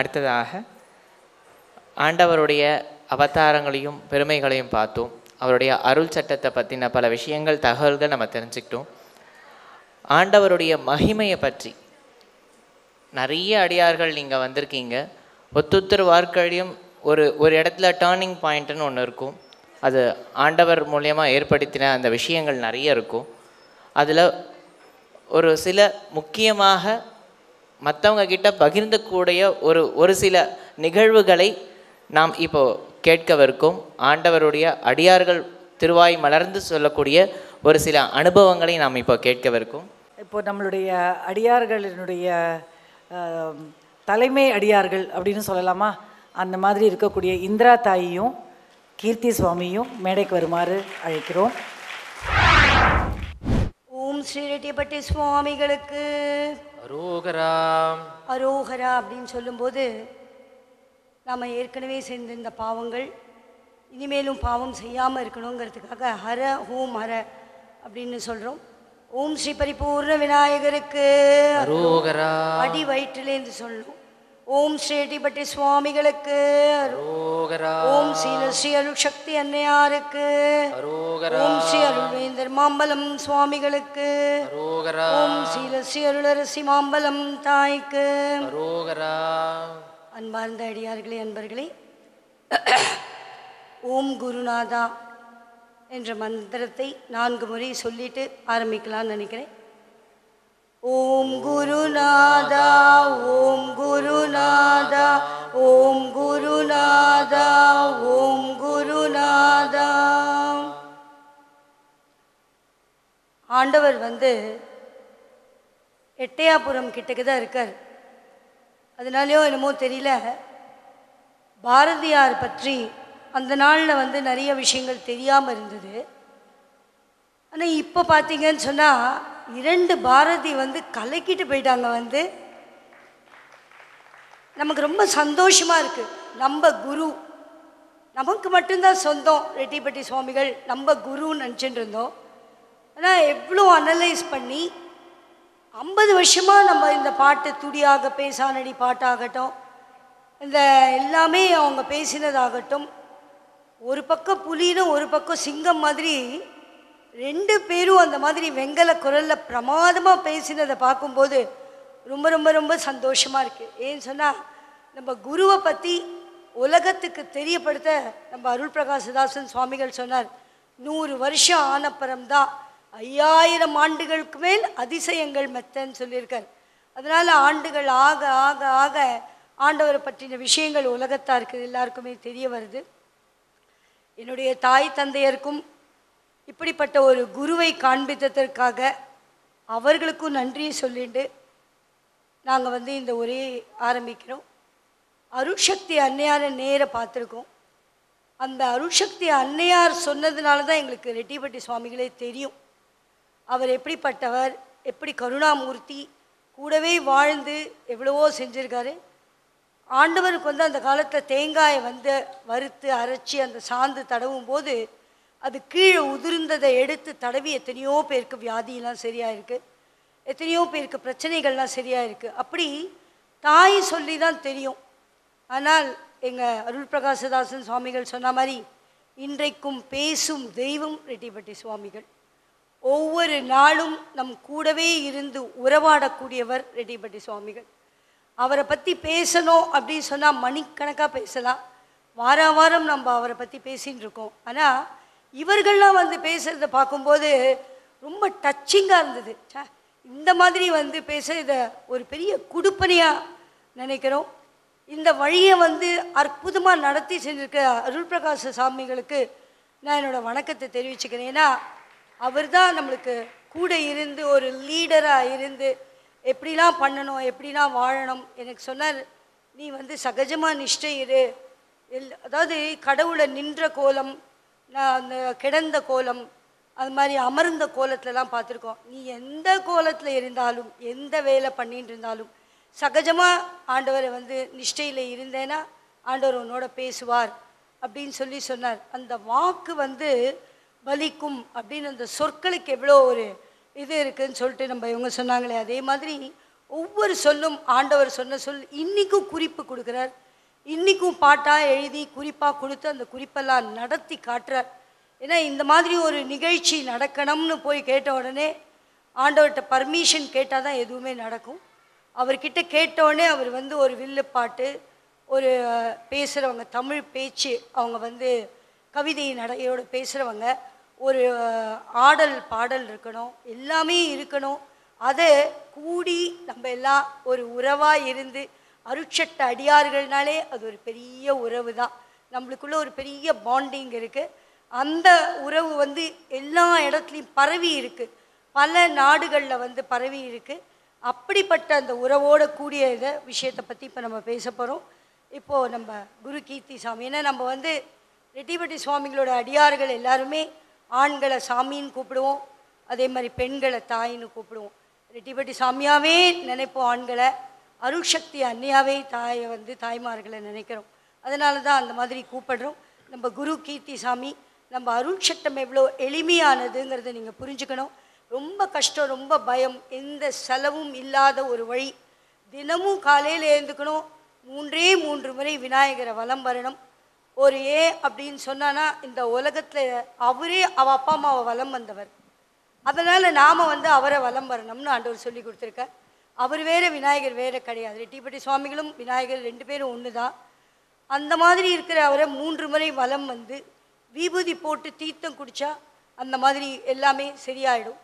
அடுத்ததாக ஆண்டவருடைய அவதாரங்களையும் பெருமைகளையும் பார்த்தோம். அவருடைய அருள் சட்டத்தை பற்றின பல விஷயங்கள் தகவல்கள் நம்ம தெரிஞ்சுக்கிட்டோம். ஆண்டவருடைய மகிமையை பற்றி நிறைய அடியார்கள் நீங்கள் வந்திருக்கீங்க. ஒத்துத்தர் வார்க்கழியும் ஒரு ஒரு இடத்துல டேர்னிங் பாயிண்ட்னு ஒன்று இருக்கும். அது ஆண்டவர் மூலயமா ஏற்படுத்தின அந்த விஷயங்கள் நிறைய இருக்கும். அதில் ஒரு சில முக்கியமாக மற்றவங்க கிட்ட பகிர்ந்தக்கூடிய ஒரு ஒரு சில நிகழ்வுகளை நாம் இப்போ கேட்கவிருக்கும். ஆண்டவருடைய அடியார்கள் திருவாய் மலர்ந்து சொல்லக்கூடிய ஒரு சில அனுபவங்களை நாம் இப்போ கேட்கவிருக்கும். இப்போ நம்மளுடைய அடியார்களினுடைய தலைமை அடியார்கள் அப்படின்னு சொல்லலாமா? அந்த மாதிரி இருக்கக்கூடிய இந்திரா தாயியும் கீர்த்தி சுவாமியும் மேடைக்கு வருமாறு அழைக்கிறோம். ஓம் ஸ்ரீ சுவாமிகளுக்கு. அரோகராம். அரோகரா அப்படின்னு சொல்லும்போது நாம் ஏற்கனவே செய்த இந்த பாவங்கள் இனிமேலும் பாவம் செய்யாமல் இருக்கணுங்கிறதுக்காக ஹர ஹோம் ஹர அப்படின்னு சொல்கிறோம் ஓம் ஸ்ரீ பரிபூர்ண விநாயகருக்கு அடி வயிற்றிலேருந்து சொல்லணும் ஓம் ஸ்ரீ ரெட்டிப்பட்டி சுவாமிகளுக்கு ஓம் ஸ்ரீ ஸ்ரீ அருள் சக்தி அன்னையாருக்கு. ஓம் ஸ்ரீ அருள்வேந்தர் மாம்பலம் சுவாமிகளுக்கு. ஓம் ஸ்ரீ ஸ்ரீ அருளரசி மாம்பலம் தாய்க்கு. அன்பார்ந்த அடியார்களே அன்பர்களே. ஓம் குருநாதா என்ற மந்திரத்தை நான்கு முறை சொல்லிட்டு ஆரம்பிக்கலாம்னு நினைக்கிறேன். ஓம் குருநாதா ஓம் குருநாதா ஓம் குருநாதா ஓம் குருநாதா. ஆண்டவர் வந்து எட்டையாபுரம் கிட்டக்கு தான் இருக்கார். அதனாலேயோ என்னமோ தெரியல. பாரதியார் பற்றி அந்த நாளில் வந்து நிறைய விஷயங்கள் தெரியாமல் இருந்தது. ஆனால் இப்போ பார்த்தீங்கன்னு சொன்னால் இரண்டு பாரதி வந்து கலக்கிட்டு போயிட்டாங்க வந்து. நமக்கு ரொம்ப சந்தோஷமாக இருக்குது நம்ம குரு. நமக்கு மட்டும்தான் சொந்தம் ரெட்டிப்பட்டி சுவாமிகள் நம்ம குருன்னு நினச்சிட்டு இருந்தோம். ஆனால் எவ்வளோ அனலைஸ் பண்ணி ஐம்பது வருஷமாக நம்ம இந்த பாட்டு துடியாக பேசானடி பாட்டாகட்டும் இந்த எல்லாமே அவங்க பேசினதாகட்டும் ஒரு பக்கம் புலினும் ஒரு பக்கம் சிங்கம் மாதிரி அந்த மாதிரி வெங்கல குரலில் பிரமாதமாக பேசினதை பார்க்கும்போது ரொம்ப ரொம்ப ரொம்ப சந்தோஷமாக இருக்குது ஏன்னு சொன்னால் நம்ம குருவை பற்றி உலகத்துக்கு தெரியப்படுத்த நம்ம அருள் பிரகாசதாசன் சுவாமிகள் சொன்னார் நூறு வருஷம் ஆனப்புறம்தான் ஐயாயிரம் ஆண்டுகளுக்கு மேல் அதிசயங்கள் மெத்தன்னு சொல்லியிருக்கார். அதனால் ஆண்டுகள் ஆக ஆக ஆக ஆண்டவரை பற்றின விஷயங்கள் உலகத்தாருக்கு எல்லாருக்குமே தெரிய வருது. என்னுடைய தாய் தந்தையருக்கும் இப்படிப்பட்ட ஒரு குருவை காண்பித்ததற்காக அவர்களுக்கும் நன்றியை சொல்லிட்டு நாங்கள் வந்து இந்த உரையை ஆரம்பிக்கிறோம். அருட்சக்தி அன்னையாரை நேர பார்த்துருக்கோம். அந்த அருட்சக்தி அன்னையார் சொன்னதுனால தான் எங்களுக்கு ரெட்டிப்பட்டி சுவாமிகளே தெரியும். அவர் எப்படிப்பட்டவர் எப்படி கருணாமூர்த்தி கூடவே வாழ்ந்து எவ்வளவோ செஞ்சுருக்காரு. ஆண்டவருக்கு வந்து அந்த காலத்தில் தேங்காயை வந்து வறுத்து அரைச்சி அந்த சாந்து தடவும் போது அது கீழே உதிர்ந்ததை எடுத்து தடவி எத்தனையோ பேருக்கு வியாதியெல்லாம் சரியாயிருக்கு. எத்தனையோ பேருக்கு பிரச்சனைகள்லாம் சரியாயிருக்கு. அப்படி தாய் சொல்லி தான் தெரியும். ஆனால் எங்கள் அருள் பிரகாசதாசன் சுவாமிகள் சொன்ன மாதிரி இன்றைக்கும் பேசும் தெய்வம் ரெட்டிப்பட்டி சுவாமிகள். ஒவ்வொரு நாளும் நம் கூடவே இருந்து உறவாடக்கூடியவர் ரெட்டிப்பட்டி சுவாமிகள். அவரை பற்றி பேசணும் அப்படின்னு சொன்னால் மணிக்கணக்காக பேசலாம். வாரம் வாரம் நம்ம அவரை பற்றி பேசின்னு இருக்கோம். ஆனால் இவர்கள்லாம் வந்து பேசுகிறத பார்க்கும்போது ரொம்ப டச்சிங்காக இருந்தது. இந்த மாதிரி வந்து பேச இதை ஒரு பெரிய குடுப்பனையாக நினைக்கிறோம். இந்த வழியை வந்து அற்புதமாக நடத்தி செஞ்சிருக்க அருள் பிரகாச சாமிகளுக்கு நான் என்னோடய வணக்கத்தை தெரிவிச்சுக்கிறேன். ஏன்னா அவர் தான் நம்மளுக்கு கூட இருந்து ஒரு லீடராக இருந்து எப்படிலாம் பண்ணணும் எப்படிலாம் வாழணும் எனக்கு சொன்னார் நீ வந்து சகஜமாக நிஷ்டை இரு. எல் அதாவது கடவுளை நின்ற கோலம் நான் அந்த கிடந்த கோலம் அது மாதிரி அமர்ந்த கோலத்துலலாம் பார்த்துருக்கோம். நீ எந்த கோலத்தில் இருந்தாலும் எந்த வேலை பண்ணிட்டு இருந்தாலும் சகஜமாக ஆண்டவரை வந்து நிஷ்டையில் இருந்தேன்னா ஆண்டவர் உன்னோட பேசுவார் அப்படின்னு சொல்லி சொன்னார். அந்த வாக்கு வந்து பலிக்கும் அப்படின்னு அந்த சொற்களுக்கு எவ்வளோ ஒரு இது இருக்குதுன்னு சொல்லிட்டு நம்ம இவங்க சொன்னாங்களே. அதே மாதிரி ஒவ்வொரு சொல்லும் ஆண்டவர் சொன்ன சொல் இன்றைக்கும் குறிப்பு கொடுக்குறார். இன்றைக்கும் பாட்டாக எழுதி குறிப்பாக கொடுத்து அந்த குறிப்பெல்லாம் நடத்தி காட்டுறார். ஏன்னா இந்த மாதிரி ஒரு நிகழ்ச்சி நடக்கணும்னு போய் கேட்ட உடனே ஆண்டவர்கிட்ட பர்மிஷன் கேட்டால் தான் எதுவுமே நடக்கும். அவர்கிட்ட கேட்டோடனே அவர் வந்து ஒரு வில்லு பாட்டு ஒரு பேசுகிறவங்க தமிழ் பேச்சு அவங்க வந்து கவிதை நடையோடு பேசுகிறவங்க ஒரு ஆடல் பாடல் இருக்கணும் எல்லாமே இருக்கணும். அதை கூடி நம்ம எல்லாம் ஒரு உறவாக இருந்து அருட்சட்ட அடியார்கள்னாலே அது ஒரு பெரிய உறவு தான் நம்மளுக்குள்ள ஒரு பெரிய பாண்டிங் இருக்குது அந்த உறவு வந்து எல்லா இடத்துலையும் பரவி இருக்கு. பல நாடுகளில் வந்து பரவி இருக்கு. அப்படிப்பட்ட அந்த உறவோட கூடிய இதை விஷயத்தை பற்றி இப்போ நம்ம பேச போகிறோம் இப்போது நம்ம குரு கீர்த்தி சாமி ஏன்னா நம்ம வந்து ரெட்டிபட்டி சுவாமிகளோட அடியார்கள் எல்லாருமே ஆண்களை சாமின்னு கூப்பிடுவோம். அதே மாதிரி பெண்களை தாயின்னு கூப்பிடுவோம். ரெட்டிப்பட்டி சாமியாகவே நினைப்போம் ஆண்களை. அருட்சக்தி அன்னியாவே தாயை வந்து தாய்மார்களை நினைக்கிறோம். அதனால தான் அந்த மாதிரி கூப்பிடுறோம். நம்ம குரு கீர்த்தி சாமி நம்ம அருட்சட்டம் எவ்வளோ எளிமையானதுங்கிறத நீங்கள் புரிஞ்சுக்கணும். ரொம்ப கஷ்டம் ரொம்ப பயம் எந்த செலவும் இல்லாத ஒரு வழி. தினமும் காலையில் எழுந்துக்கணும். மூன்றே மூன்று முறை விநாயகரை வலம் வரணும். ஒரு ஏ அப்படின்னு சொன்னான்னா இந்த உலகத்தில் அவரே அவ அப்பா அம்மாவை வலம் வந்தவர். அதனால் நாம் வந்து அவரை வலம் வரணும்னு ஆண்டவர் சொல்லி கொடுத்துருக்கேன் அவர் வேறு விநாயகர் வேறு கிடையாது. ரெட்டிப்பட்டி சுவாமிகளும் விநாயகர் ரெண்டு பேரும் ஒன்று தான் அந்த மாதிரி இருக்கிற அவரை மூன்று முறை வலம் வந்து விபூதி போட்டு தீர்த்தம் குடித்தா அந்த மாதிரி எல்லாமே சரியாயிடும்.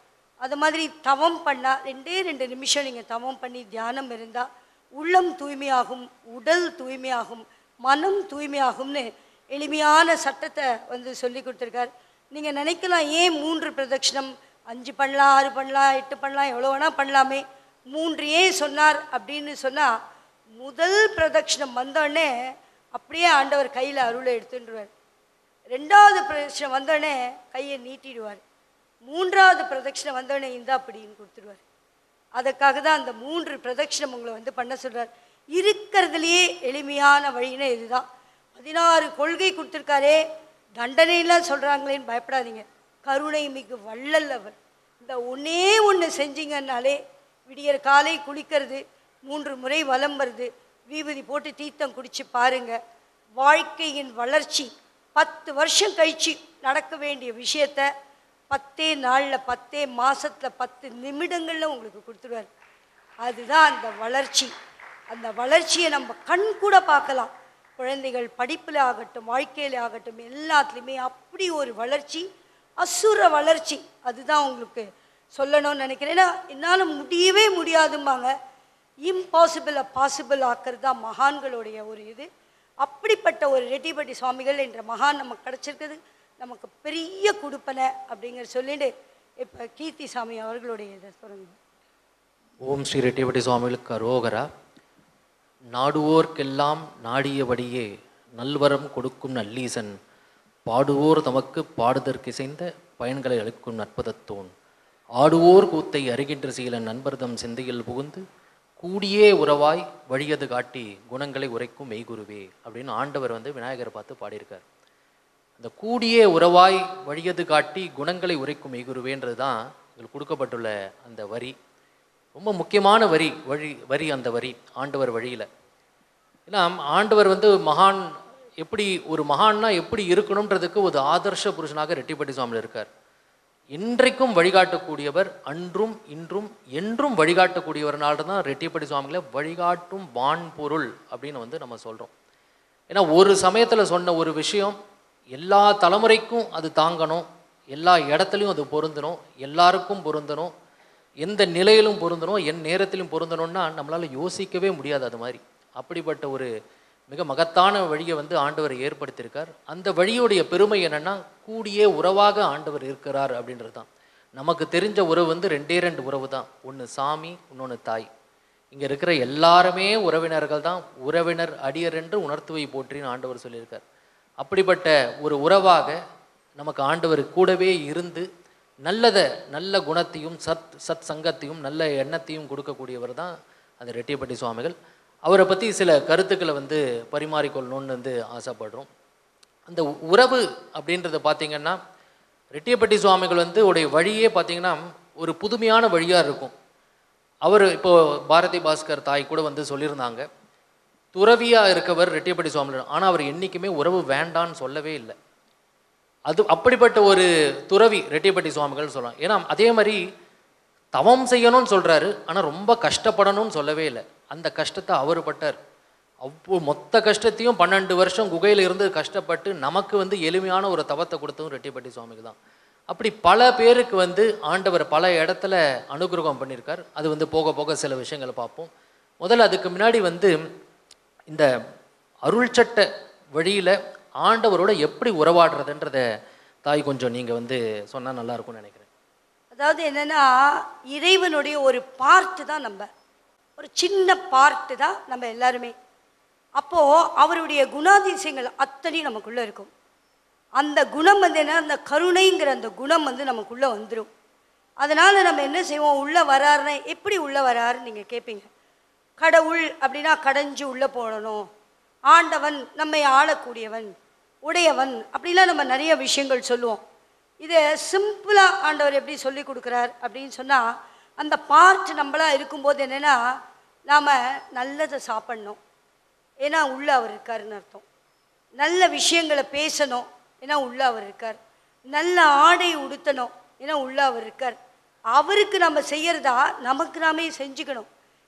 அது மாதிரி தவம் பண்ணால் ரெண்டே ரெண்டு நிமிஷம் நீங்கள் தவம் பண்ணி தியானம் இருந்தால் உள்ளம் தூய்மையாகும் உடல் தூய்மையாகும் மனம் தூய்மையாகும்னு எளிமையான சட்டத்தை வந்து சொல்லி கொடுத்துருக்கார். நீங்கள் நினைக்கலாம் ஏன் மூன்று பிரதட்சிணம்? அஞ்சு பண்ணலாம் ஆறு பண்ணலாம் எட்டு பண்ணலாம் எவ்வளோ வேணால் பண்ணலாமே. மூன்று ஏன் சொன்னார் அப்படின்னு சொன்னால் முதல் பிரதட்சிணம் வந்தோடனே அப்படியே ஆண்டவர் கையில் அருளை எடுத்துட்டுருவார் ரெண்டாவது பிரதட்சிணம் வந்தோடனே கையை நீட்டிடுவார். மூன்றாவது பிரதட்சிணம் வந்தோடனே இந்த அப்படின்னு கொடுத்துருவார். அதுக்காக தான் அந்த மூன்று பிரதட்சிணம் உங்களை வந்து பண்ண சொல்கிறார் இருக்கிறதுலையே எளிமையான வழின்னு இதுதான். பதினாறு கொள்கை கொடுத்துருக்காரே தண்டனைலாம் சொல்கிறாங்களேன்னு பயப்படாதீங்க. கருணை மிகு வள்ளல் அவர். இந்த ஒன்றே ஒன்று செஞ்சீங்கன்னாலே விடியற் காலை குளிக்கிறது மூன்று முறை வலம் வருது. வீபதி போட்டு தீர்த்தம் குடிச்சு பாருங்க. வாழ்க்கையின் வளர்ச்சி பத்து வருஷம் கழிச்சு நடக்க வேண்டிய விஷயத்த பத்தே நாளில் பத்தே மாதத்தில் பத்து நிமிடங்களில் உங்களுக்கு கொடுத்துருவார். அதுதான் அந்த வளர்ச்சி. அந்த வளர்ச்சியை நம்ம கண் கூட பார்க்கலாம். குழந்தைகள் படிப்பில் ஆகட்டும் வாழ்க்கையில் ஆகட்டும் எல்லாத்துலேயுமே அப்படி ஒரு வளர்ச்சி அசுர வளர்ச்சி. அதுதான் உங்களுக்கு சொல்லணும்னு நினைக்கிறேன். ஏன்னா என்னால் முடியவே முடியாதும்பாங்க. இம்பாசிபிளை பாசிபிள் ஆக்கிறது தான் மகான்களுடைய ஒரு இது. அப்படிப்பட்ட ஒரு ரெட்டிப்பட்டி சுவாமிகள் என்ற மகான் நமக்கு கிடச்சிருக்குது. நமக்கு பெரிய கொடுப்பனை அப்படிங்கிற சொல்லிட்டு இப்போ கீர்த்தி சாமி அவர்களுடைய இதை சொல்லுங்க ஓம் ஸ்ரீ ரெட்டிப்பட்டி சுவாமிகளுக்கு அரோகரா. நாடுவோர்க்கெல்லாம் நாடியபடியே நல்வரம் கொடுக்கும் நல்லீசன். பாடுவோர் தமக்கு பாடுதற்கிசைந்த பயன்களை அளிக்கும் நற்பதத்தோன் ஆடுவோர் கூத்தை அறிகின்ற சீல நண்பர்தம் சிந்தையில் புகுந்து கூடியே உறவாய் வழியது காட்டி குணங்களை உரைக்கும் மெய்குருவே அப்படின்னு ஆண்டவர் வந்து விநாயகரை பார்த்து பாடியிருக்கார். அந்த கூடியே உறவாய் வழியது காட்டி குணங்களை உரைக்கும் மெய்குருவேன்றது தான் எங்களுக்கு கொடுக்கப்பட்டுள்ள அந்த வரி. ரொம்ப முக்கியமான வரி வழி வரி அந்த வரி ஆண்டவர் வழியில். ஏன்னா ஆண்டவர் வந்து மகான் எப்படி ஒரு மகான்னா எப்படி இருக்கணுன்றதுக்கு ஒரு ஆதர்ஷ புருஷனாக ரெட்டிப்பட்டி சுவாமியில் இருக்கார். இன்றைக்கும் வழிகாட்டக்கூடியவர் அன்றும் இன்றும் என்றும் வழிகாட்டக்கூடியவர்னால தான் ரெட்டிப்பட்டி சுவாமிகளை வழிகாட்டும் வான்பொருள் அப்படின்னு வந்து நம்ம சொல்கிறோம் ஏன்னா ஒரு சமயத்தில் சொன்ன ஒரு விஷயம் எல்லா தலைமுறைக்கும் அது தாங்கணும் எல்லா இடத்துலையும் அது பொருந்தணும் எல்லாருக்கும் பொருந்தணும் எந்த நிலையிலும் பொருந்தணும் என் நேரத்திலும் பொருந்தணும்னா நம்மளால் யோசிக்கவே முடியாது அது மாதிரி. அப்படிப்பட்ட ஒரு மிக மகத்தான வழியை வந்து ஆண்டவர் ஏற்படுத்தியிருக்கார். அந்த வழியுடைய பெருமை என்னென்னா கூடியே உறவாக ஆண்டவர் இருக்கிறார் அப்படின்றது தான் நமக்கு தெரிஞ்ச உறவு வந்து ரெண்டே ரெண்டு உறவு தான். ஒன்று சாமி இன்னொன்று தாய். இங்கே இருக்கிற எல்லாருமே உறவினர்கள் தான். உறவினர் அடியர் என்று உணர்த்துவை போற்றின்னு ஆண்டவர் சொல்லியிருக்கார். அப்படிப்பட்ட ஒரு உறவாக நமக்கு ஆண்டவர் கூடவே இருந்து நல்லதை நல்ல குணத்தையும் சத் சத் சங்கத்தையும் நல்ல எண்ணத்தையும் கொடுக்கக்கூடியவர் தான் அந்த ரெட்டியப்பட்டி சுவாமிகள். அவரை பற்றி சில கருத்துக்களை வந்து பரிமாறிக்கொள்ளணும்னு வந்து ஆசைப்படுறோம். அந்த உறவு அப்படின்றத பார்த்திங்கன்னா ரெட்டியப்பட்டி சுவாமிகள் வந்து உடைய வழியே பார்த்திங்கன்னா ஒரு புதுமையான வழியாக இருக்கும். அவர் இப்போது பாரதி பாஸ்கர் தாய் கூட வந்து சொல்லியிருந்தாங்க துறவியாக இருக்கவர் ரெட்டியப்பட்டி சுவாமிகள் ஆனால் அவர் என்றைக்குமே உறவு வேண்டான்னு சொல்லவே இல்லை. அது அப்படிப்பட்ட ஒரு துறவி ரெட்டியப்பட்டி சுவாமிகள் சொல்லலாம். ஏன்னா அதே மாதிரி தவம் செய்யணும்னு சொல்கிறாரு ஆனால் ரொம்ப கஷ்டப்படணும்னு சொல்லவே இல்லை. அந்த கஷ்டத்தை அவர் பட்டார். அவ்வளோ மொத்த கஷ்டத்தையும் பன்னெண்டு வருஷம் குகையில் இருந்து கஷ்டப்பட்டு நமக்கு வந்து எளிமையான ஒரு தவத்தை கொடுத்ததும் ரெட்டிப்பட்டி சுவாமிக்கு தான். அப்படி பல பேருக்கு வந்து ஆண்டவர் பல இடத்துல அனுகிரகம் பண்ணியிருக்கார் அது வந்து போக போக சில விஷயங்களை பார்ப்போம். முதல்ல அதுக்கு முன்னாடி வந்து இந்த அருள் சட்ட வழியில் ஆண்டவரோட எப்படி உறவாடுறதுன்றத தாய் கொஞ்சம் நீங்கள் வந்து சொன்னால் நல்லாயிருக்கும்னு நினைக்கிறேன். அதாவது என்னென்னா இறைவனுடைய ஒரு பார்ட்டு தான் நம்ம. ஒரு சின்ன பார்ட்டு தான் நம்ம எல்லாருமே. அப்போது அவருடைய குணாதிசயங்கள் அத்தனையும் நமக்குள்ளே இருக்கும். அந்த குணம் வந்து என்ன? அந்த கருணைங்கிற அந்த குணம் வந்து நமக்குள்ளே வந்துடும் அதனால் நம்ம என்ன செய்வோம்? உள்ளே வராருன்னா எப்படி உள்ளே வராருன்னு நீங்கள் கேட்பீங்க கடவுள் அப்படின்னா கடைஞ்சு உள்ளே போடணும். ஆண்டவன் நம்மை ஆளக்கூடியவன் உடையவன் அப்படிலாம் நம்ம நிறைய விஷயங்கள் சொல்லுவோம். இதை சிம்பிளாக ஆண்டவர் எப்படி சொல்லி கொடுக்குறார் அப்படின்னு சொன்னால் அந்த பார்ட் நம்மளாக இருக்கும்போது என்னென்னா நாம் நல்லதை சாப்பிட்ணும். ஏன்னா உள்ள அவர் இருக்காருன்னு அர்த்தம். நல்ல விஷயங்களை பேசணும். ஏன்னா உள்ள அவர் இருக்கார். நல்ல ஆடை உடுத்தணும். ஏன்னா உள்ள அவர் இருக்கார். அவருக்கு நம்ம செய்யறதா நமக்கு நாமே செஞ்சுக்கணும்.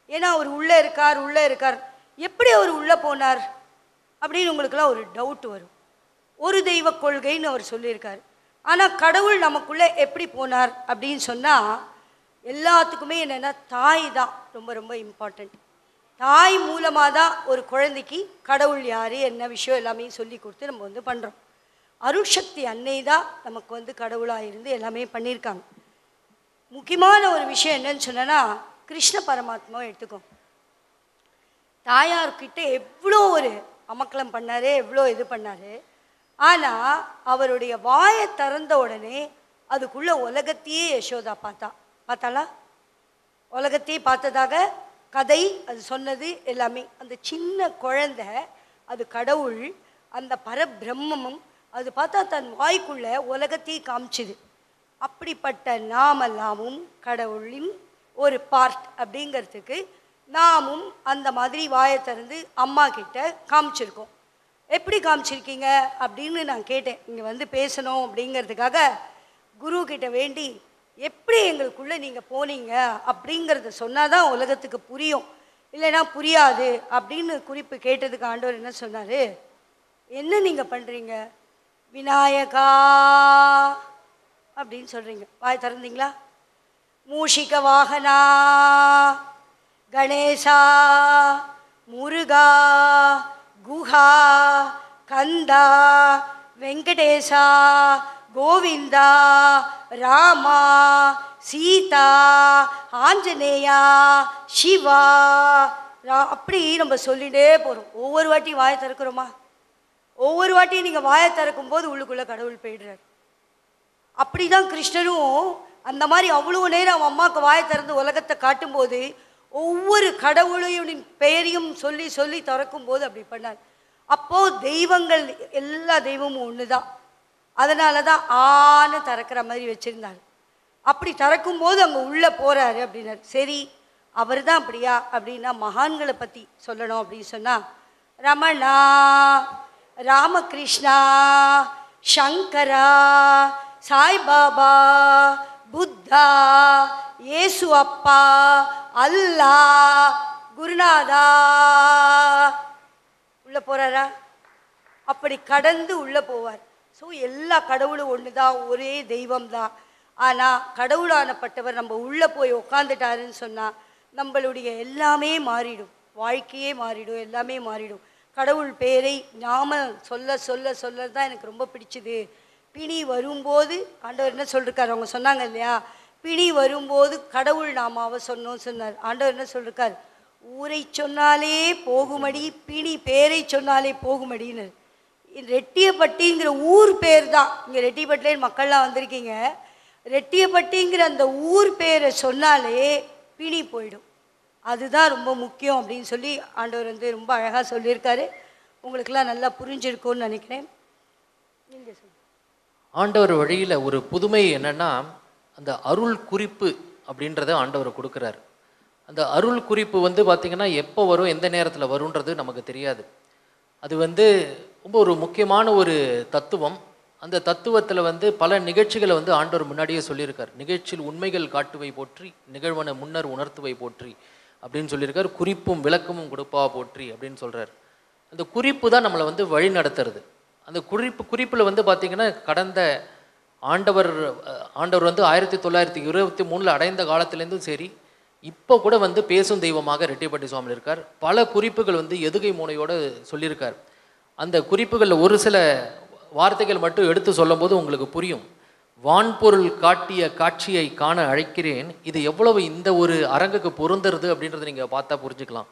ஏன்னா அவர் உள்ளே இருக்கார் உள்ளே இருக்கார். எப்படி அவர் உள்ளே போனார்? அப்படின்னு உங்களுக்குலாம் ஒரு டவுட் வரும். ஒரு தெய்வ கொள்கைன்னு அவர் சொல்லியிருக்கார். ஆனால் கடவுள் நமக்குள்ளே எப்படி போனார் அப்படின்னு சொன்னால் எல்லாத்துக்குமே என்னென்னா தாய் தான் ரொம்ப ரொம்ப இம்பார்ட்டண்ட் தாய் மூலமாக தான் ஒரு குழந்தைக்கு கடவுள் யார் என்ன விஷயம் எல்லாமே சொல்லி கொடுத்து நம்ம வந்து பண்ணுறோம் அருட்சக்தி அன்னை தான் நமக்கு வந்து கடவுளாக இருந்து எல்லாமே பண்ணியிருக்காங்க முக்கியமான ஒரு விஷயம் என்னன்னு சொன்னேன்னா கிருஷ்ண பரமாத்மாவை எடுத்துக்கோ. தாயார்கிட்ட எவ்வளோ ஒரு அமக்கலம் பண்ணார் எவ்வளோ இது பண்ணார். ஆனால் அவருடைய வாயை திறந்த உடனே அதுக்குள்ளே உலகத்தையே யசோதா பார்த்தா. பார்த்தாளா? உலகத்தையே பார்த்ததாக கதை அது சொன்னது எல்லாமே. அந்த சின்ன குழந்தை அது கடவுள் அந்த பரபிரம்மமும் அது பார்த்தா தன் வாய்க்குள்ள உலகத்தையே காமிச்சுது. அப்படிப்பட்ட நாமெல்லாமும் கடவுளின் ஒரு பார்ட் அப்படிங்கிறதுக்கு நாமும் அந்த மாதிரி வாயை திறந்து அம்மா கிட்ட காமிச்சிருக்கோம். எப்படி காமிச்சிருக்கீங்க அப்படின்னு நான் கேட்டேன். இங்கே வந்து பேசணும் அப்படிங்கிறதுக்காக குரு கிட்ட வேண்டி எப்படி எங்களுக்குள்ளே நீங்கள் போனீங்க அப்படிங்கிறத சொன்னால் தான் உலகத்துக்கு புரியும். இல்லைன்னா புரியாது அப்படின்னு குறிப்பு கேட்டதுக்கு ஆண்டவர் என்ன சொன்னார்? என்ன நீங்கள் பண்ணுறீங்க விநாயகா அப்படின்னு சொல்கிறீங்க வாய் திறந்தீங்களா? மூஷிக வாகனா கணேசா முருகா குஹா கந்தா வெங்கடேசா கோவிந்தா ராமா சீதா ஆஞ்சநேயா சிவா. ரா அப்படி நம்ம சொல்லிட்டே போகிறோம் ஒவ்வொரு வாட்டி வாயை திறக்கிறோமா? ஒவ்வொரு வாட்டியும் நீங்கள் வாயை திறக்கும் போது உள்ளுக்குள்ளே கடவுள் போயிடுறாரு. அப்படிதான் கிருஷ்ணரும் அந்த மாதிரி அவ்வளோ நேரம் அவன் அம்மாவுக்கு வாயை திறந்து உலகத்தை காட்டும்போது ஒவ்வொரு கடவுளையும் பெயரையும் சொல்லி சொல்லி திறக்கும் போது அப்படி பண்ணார். அப்போது தெய்வங்கள் எல்லா தெய்வமும் ஒன்று தான் அதனால தான் ஆன்னு திறக்கிற மாதிரி வச்சுருந்தார். அப்படி திறக்கும் போது அங்கே உள்ளே போகிறாரு அப்படின்னாரு. சரி அவர் தான் அப்படியா? அப்படின்னா மகான்களை பற்றி சொல்லணும் அப்படின்னு சொன்னால் ரமணா ராமகிருஷ்ணா சங்கரா சாய்பாபா புத்தா ஏசு அப்பா அல்லா குருநாதா. உள்ளே போகிறாரா அப்படி கடந்து உள்ளே போவார். ஸோ எல்லா கடவுளும் ஒன்று தான் ஒரே தெய்வம் தான் ஆனால் கடவுளானப்பட்டவர் நம்ம உள்ளே போய் உக்காந்துட்டாருன்னு சொன்னால் நம்மளுடைய எல்லாமே மாறிடும். வாழ்க்கையே மாறிடும் எல்லாமே மாறிடும். கடவுள் பேரை நாம சொல்ல சொல்ல சொல்ல தான் எனக்கு ரொம்ப பிடிச்சது. பிணி வரும்போது ஆண்டவர் என்ன சொல்லிருக்காரு? அவங்க சொன்னாங்க இல்லையா? பிணி வரும்போது கடவுள் நாமாவை சொன்னோம் சொன்னார். ஆண்டவர் என்ன சொல்லிருக்கார்? ஊரை சொன்னாலே போகுமடி பிணி பேரை சொன்னாலே போகுமடின்னு. ரெட்டியப்பட்டிங்கிற ஊர் பேர் தான் இங்கே ரெட்டியப்பட்டிலே மக்கள்லாம் வந்திருக்கீங்க. ரெட்டியப்பட்டிங்கிற அந்த ஊர் பேரை சொன்னாலே பிணி போயிடும். அதுதான் ரொம்ப முக்கியம் அப்படின்னு சொல்லி ஆண்டவர் வந்து ரொம்ப அழகாக சொல்லியிருக்காரு. உங்களுக்கெல்லாம் நல்லா புரிஞ்சிருக்கும்னு நினைக்கிறேன். நீங்கள் சொல்லுங்கள் ஆண்டவர் வழியில் ஒரு புதுமை என்னென்னா அந்த அருள் குறிப்பு அப்படின்றத ஆண்டவர் கொடுக்குறாரு. அந்த அருள் குறிப்பு வந்து பார்த்திங்கன்னா எப்போ வரும் எந்த நேரத்தில் வரும்ன்றது நமக்கு தெரியாது. அது வந்து ரொம்ப ஒரு முக்கியமான ஒரு தத்துவம். அந்த தத்துவத்தில் வந்து பல நிகழ்ச்சிகளை வந்து ஆண்டவர் முன்னாடியே சொல்லியிருக்கார். நிகழ்ச்சியில் உண்மைகள் காட்டுவை போற்றி நிகழ்வன முன்னர் உணர்த்துவை போற்றி அப்படின்னு சொல்லியிருக்கார். குறிப்பும் விளக்கமும் கொடுப்பா போற்றி அப்படின்னு சொல்கிறார் அந்த குறிப்பு தான் நம்மளை வந்து வழி நடத்துறது. அந்த குறிப்பு குறிப்பில் வந்து பார்த்திங்கன்னா கடந்த ஆண்டவர் ஆண்டவர் வந்து ஆயிரத்தி தொள்ளாயிரத்தி இருபத்தி மூணில் அடைந்த காலத்துலேருந்தும் சரி இப்போ கூட வந்து பேசும் தெய்வமாக ரெட்டிப்பட்டி சுவாமி இருக்கார். பல குறிப்புகள் வந்து எதுகை மூனையோடு சொல்லியிருக்கார். அந்த குறிப்புகளில் ஒரு சில வார்த்தைகள் மட்டும் எடுத்து சொல்லும்போது உங்களுக்கு புரியும். வான்பொருள் காட்டிய காட்சியை காண அழைக்கிறேன். இது எவ்வளவு இந்த ஒரு அரங்குக்கு பொருந்துறது அப்படின்றத நீங்கள் பார்த்தா புரிஞ்சுக்கலாம்.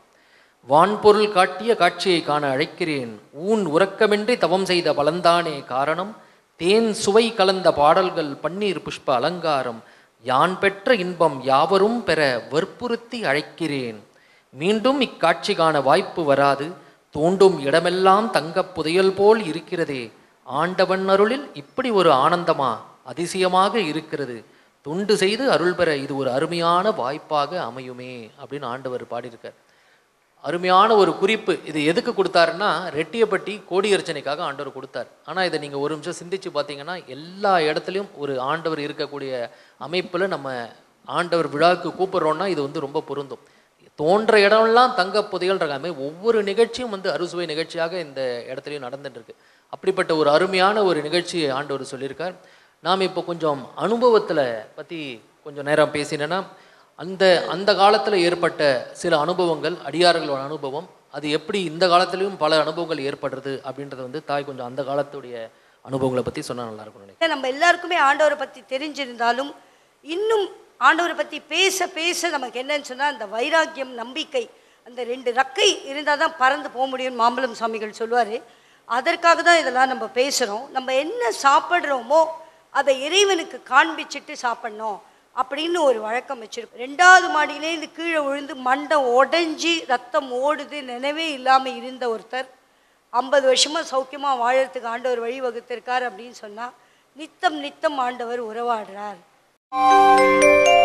வான்பொருள் காட்டிய காட்சியை காண அழைக்கிறேன். ஊன் உறக்கமின்றி தவம் செய்த பலந்தானே காரணம். தேன் சுவை கலந்த பாடல்கள் பன்னீர் புஷ்ப அலங்காரம். யான் பெற்ற இன்பம் யாவரும் பெற வற்புறுத்தி அழைக்கிறேன். மீண்டும் இக்காட்சி காண வாய்ப்பு வராது. தூண்டும் இடமெல்லாம் தங்கப் புதையல் போல் இருக்கிறதே. ஆண்டவன் அருளில் இப்படி ஒரு ஆனந்தமா அதிசயமாக இருக்கிறது. தொண்டு செய்து அருள் பெற இது ஒரு அருமையான வாய்ப்பாக அமையுமே அப்படின்னு ஆண்டவர் பாடியிருக்கார். அருமையான ஒரு குறிப்பு இது எதுக்கு கொடுத்தாருன்னா ரெட்டியப்பட்டி கோடியர்ச்சனைக்காக ஆண்டவர் கொடுத்தார். ஆனால் இதை நீங்கள் ஒரு நிமிஷம் சிந்திச்சு பார்த்தீங்கன்னா எல்லா இடத்துலையும் ஒரு ஆண்டவர் இருக்கக்கூடிய அமைப்பில் நம்ம ஆண்டவர் விழாவுக்கு கூப்பிட்றோன்னா இது வந்து ரொம்ப பொருந்தும். தோன்ற இடம்லாம் தங்க புதையல்ன்ற மாதிரி ஒவ்வொரு நிகழ்ச்சியும் வந்து அறுசுவை நிகழ்ச்சியாக இந்த இடத்துலையும் நடந்துட்டு இருக்கு அப்படிப்பட்ட ஒரு அருமையான ஒரு நிகழ்ச்சியை ஆண்டவர் சொல்லியிருக்கார். நாம் இப்போ கொஞ்சம் அனுபவத்தில் பற்றி கொஞ்சம் நேரம் பேசினேன்னா அந்த அந்த காலத்தில் ஏற்பட்ட சில அனுபவங்கள் அடியார்களோட அனுபவம் அது எப்படி இந்த காலத்துலேயும் பல அனுபவங்கள் ஏற்படுறது அப்படின்றத வந்து தாய் கொஞ்சம் அந்த காலத்துடைய அனுபவங்களை பற்றி சொன்னால் நல்லா இருக்கும் நம்ம எல்லாருக்குமே ஆண்டவரை பற்றி தெரிஞ்சிருந்தாலும் இன்னும் ஆண்டவரை பற்றி பேச பேச நமக்கு என்னன்னு சொன்னால் அந்த வைராக்கியம் நம்பிக்கை அந்த ரெண்டு ரக்கை இருந்தால் தான் பறந்து போக முடியும்னு மாம்பழம் சுவாமிகள் சொல்லுவார். அதற்காக தான் இதெல்லாம் நம்ம பேசுகிறோம் நம்ம என்ன சாப்பிட்றோமோ அதை இறைவனுக்கு காண்பிச்சுட்டு சாப்பிட்ணும் அப்படின்னு ஒரு வழக்கம் வச்சுருக்கோம். ரெண்டாவது மாடியிலேருந்து கீழே விழுந்து மண்டை உடைஞ்சி ரத்தம் ஓடுது நினைவே இல்லாமல் இருந்த ஒருத்தர் ஐம்பது வருஷமாக சௌக்கியமாக வாழறதுக்கு ஆண்டவர் வழி வகுத்திருக்கார் அப்படின்னு சொன்னால் நித்தம் நித்தம் ஆண்டவர் உறவாடுறார். Música